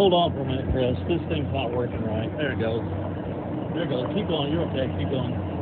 hold on for a minute, Chris. This thing's not working right. There it goes. There it goes. Keep going. You're okay. Keep going.